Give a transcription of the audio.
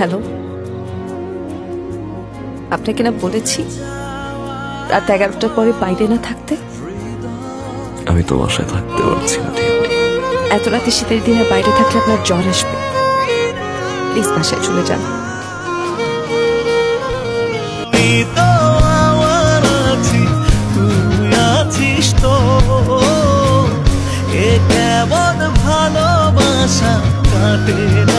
Hello? আপনাকে না বলেছি রাত এগারোটার পরে বাইরে না থাকতে? আমি তো বাসায় থাকতে পারছি না এত রাতে শীতের দিনে বাইরে থাকলে আপনার জ্বর আসবে। প্লিজ বাসায় চলে যান। আমি আছি এ কেমন ভালোবাসা কাটে